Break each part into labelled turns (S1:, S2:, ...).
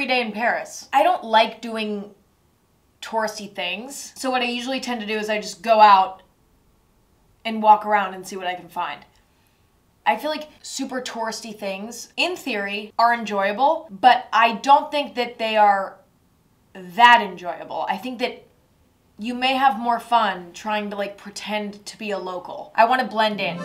S1: A free day in Paris. I don't like doing touristy things. So what I usually tend to do is I just go out and walk around and see what I can find. I feel like super touristy things, in theory, are enjoyable, but I don't think that they are that enjoyable. I think that you may have more fun trying to like pretend to be a local. I want to blend in.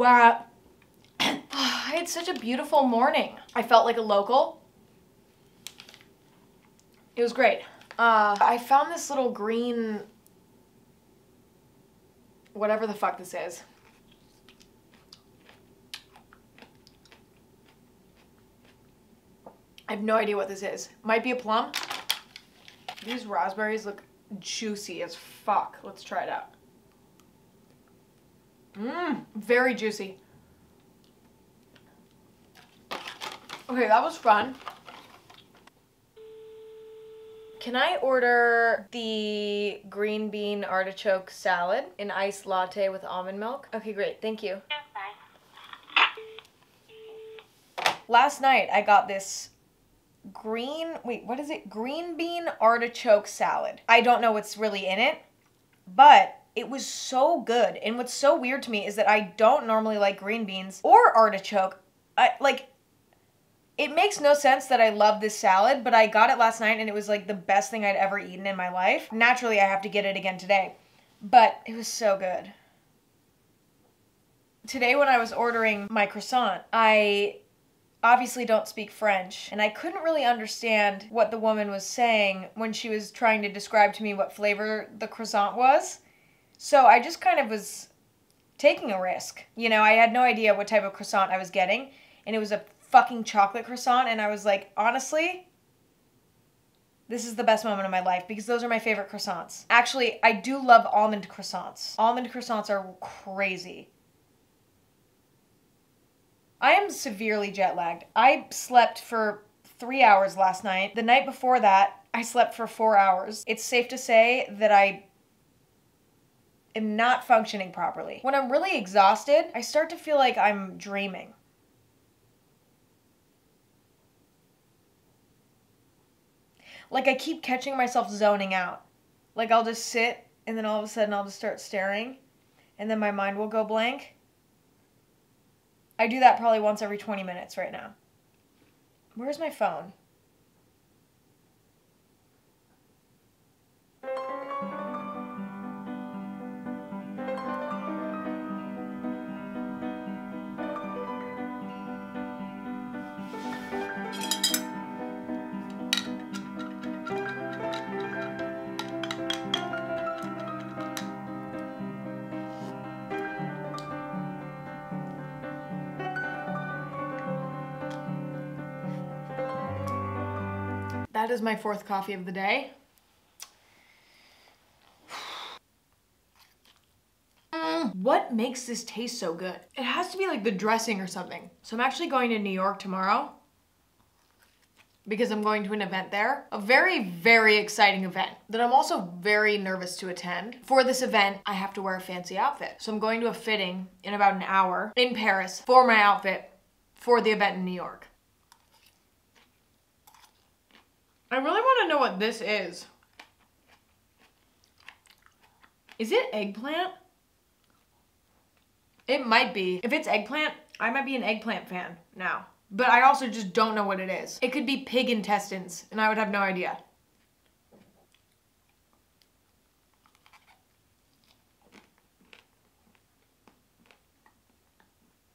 S1: Wow. I had such a beautiful morning. I felt like a local. It was great. Uh, I found this little green, whatever the fuck this is. I have no idea what this is. Might be a plum. These raspberries look juicy as fuck. Let's try it out. Mmm, very juicy. Okay, that was fun. Can I order the green bean artichoke salad, an iced latte with almond milk? Okay, great. Thank you. Last night I got this green, wait, what is it? Green bean artichoke salad. I don't know what's really in it, but it was so good. And what's so weird to me is that I don't normally like green beans or artichoke. I like it makes no sense that I love this salad, but I got it last night and it was like the best thing I'd ever eaten in my life. Naturally, I have to get it again today. But it was so good. Today when I was ordering my croissant, I obviously don't speak French, and I couldn't really understand what the woman was saying when she was trying to describe to me what flavor the croissant was. So I just kind of was taking a risk. You know, I had no idea what type of croissant I was getting, and it was a fucking chocolate croissant, and I was like, honestly, this is the best moment of my life because those are my favorite croissants. Actually, I do love almond croissants. Almond croissants are crazy. I am severely jet lagged. I slept for three hours last night. The night before that, I slept for four hours. It's safe to say that I am not functioning properly. When I'm really exhausted, I start to feel like I'm dreaming. Like I keep catching myself zoning out. Like I'll just sit and then all of a sudden I'll just start staring and then my mind will go blank. I do that probably once every 20 minutes right now. Where's my phone? That is my fourth coffee of the day. Mm, what makes this taste so good? It has to be like the dressing or something. So I'm actually going to New York tomorrow because I'm going to an event there. A very, very exciting event that I'm also very nervous to attend. For this event, I have to wear a fancy outfit. So I'm going to a fitting in about an hour in Paris for my outfit for the event in New York. I really want to know what this is. Is it eggplant? It might be. If it's eggplant, I might be an eggplant fan now. But I also just don't know what it is. It could be pig intestines, and I would have no idea.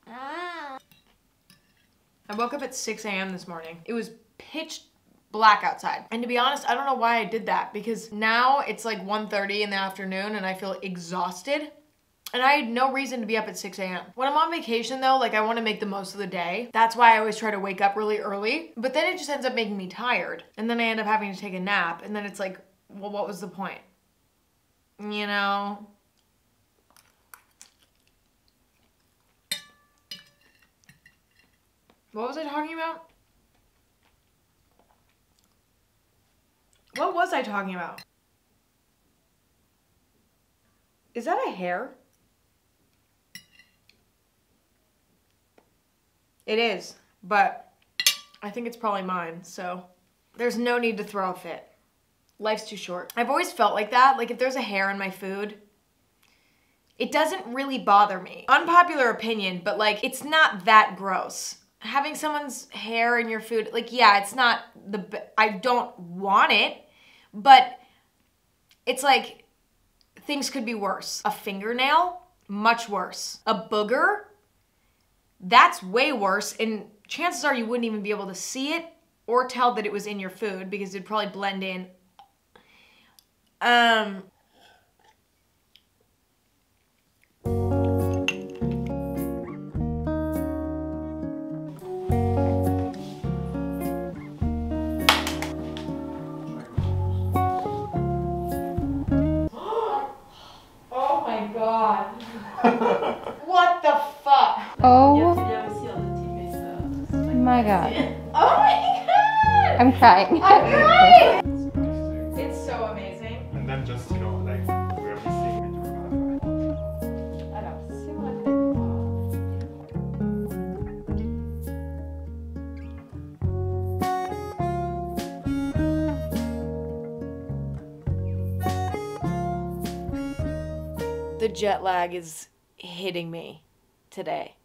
S1: Ah. I woke up at 6 a.m. this morning. It was pitch black outside. And to be honest, I don't know why I did that because now it's like 1.30 in the afternoon and I feel exhausted. And I had no reason to be up at 6 a.m. When I'm on vacation though, like I wanna make the most of the day. That's why I always try to wake up really early. But then it just ends up making me tired. And then I end up having to take a nap. And then it's like, well, what was the point? You know? What was I talking about? What was I talking about? Is that a hair? It is, but I think it's probably mine, so there's no need to throw a fit. Life's too short. I've always felt like that. Like if there's a hair in my food, it doesn't really bother me. Unpopular opinion, but like it's not that gross having someone's hair in your food, like, yeah, it's not the, I don't want it, but it's like things could be worse. A fingernail, much worse. A booger, that's way worse. And chances are you wouldn't even be able to see it or tell that it was in your food because it'd probably blend in. Um,
S2: god! I'm crying.
S1: I'm crying! it's so amazing.
S3: And then just, you know, like, we're missing
S1: The jet lag is hitting me today.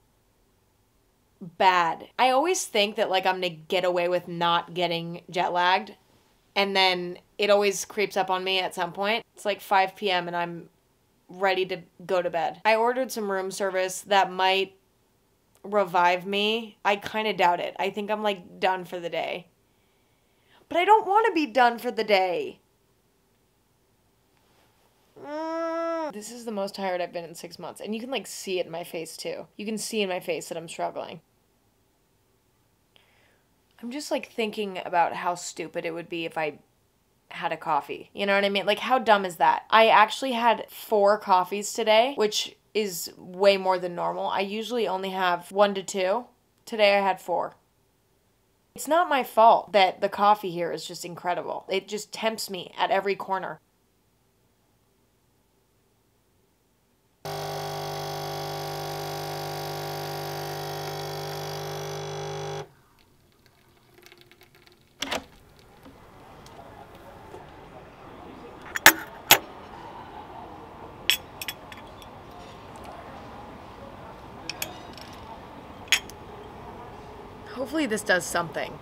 S1: Bad. I always think that like I'm gonna get away with not getting jet lagged, and then it always creeps up on me at some point. It's like 5 p.m. and I'm ready to go to bed. I ordered some room service that might revive me. I kind of doubt it. I think I'm like done for the day. But I don't want to be done for the day. Mm, this is the most tired I've been in six months. And you can like see it in my face too. You can see in my face that I'm struggling. I'm just like thinking about how stupid it would be if I had a coffee. You know what I mean? Like, how dumb is that? I actually had four coffees today, which is way more than normal. I usually only have one to two. Today I had four. It's not my fault that the coffee here is just incredible. It just tempts me at every corner. Hopefully this does something.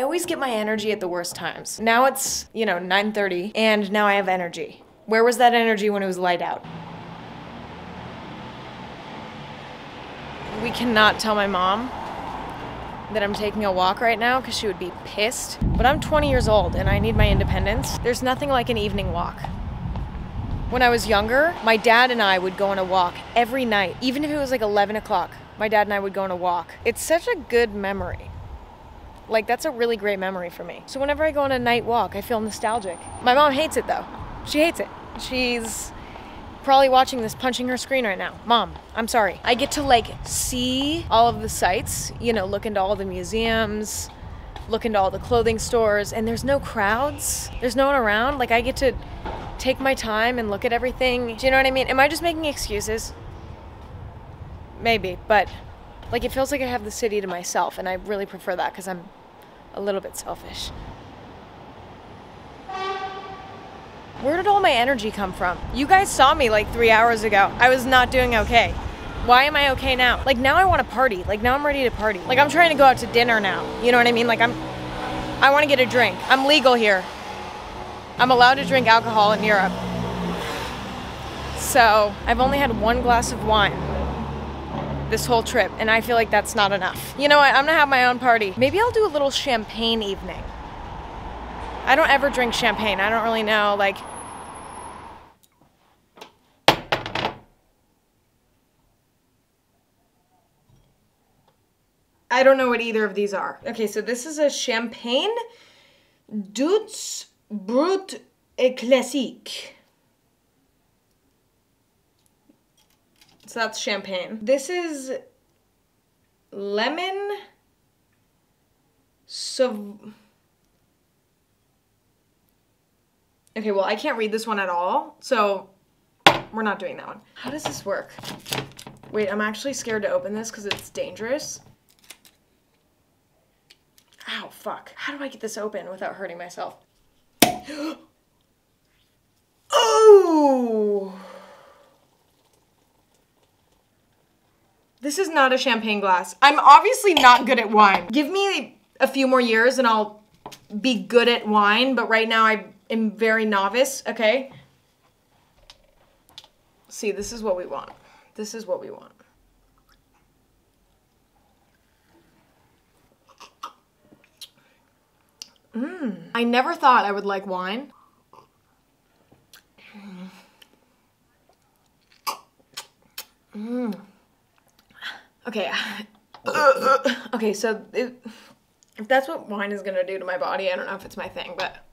S1: I always get my energy at the worst times. Now it's, you know, 9:30 and now I have energy. Where was that energy when it was light out? We cannot tell my mom that I'm taking a walk right now because she would be pissed. But I'm 20 years old and I need my independence. There's nothing like an evening walk. When I was younger, my dad and I would go on a walk every night, even if it was like 11 o'clock. My dad and I would go on a walk. It's such a good memory. Like, that's a really great memory for me. So, whenever I go on a night walk, I feel nostalgic. My mom hates it though. She hates it. She's probably watching this punching her screen right now. Mom, I'm sorry. I get to like see all of the sights, you know, look into all the museums, look into all the clothing stores, and there's no crowds. There's no one around. Like I get to take my time and look at everything. Do you know what I mean? Am I just making excuses? Maybe, but like it feels like I have the city to myself, and I really prefer that because I'm a little bit selfish. Where did all my energy come from? You guys saw me like three hours ago. I was not doing okay. Why am I okay now? Like now I want to party. Like now I'm ready to party. Like I'm trying to go out to dinner now. You know what I mean? Like I'm I want to get a drink. I'm legal here. I'm allowed to drink alcohol in Europe. So, I've only had one glass of wine this whole trip, and I feel like that's not enough. You know what? I'm gonna have my own party. Maybe I'll do a little champagne evening. I don't ever drink champagne. I don't really know, like. I don't know what either of these are. Okay, so this is a champagne Deutz Brut Classique. So that's champagne. This is lemon so Okay, well, I can't read this one at all, so we're not doing that one. How does this work? Wait, I'm actually scared to open this because it's dangerous. Ow, fuck. How do I get this open without hurting myself? oh! This is not a champagne glass. I'm obviously not good at wine. Give me a few more years and I'll be good at wine, but right now I am very novice, okay? See, this is what we want. This is what we want. Mmm. I never thought I would like wine. Mmm. Okay. okay, so it, if that's what wine is gonna do to my body, I don't know if it's my thing, but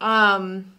S1: um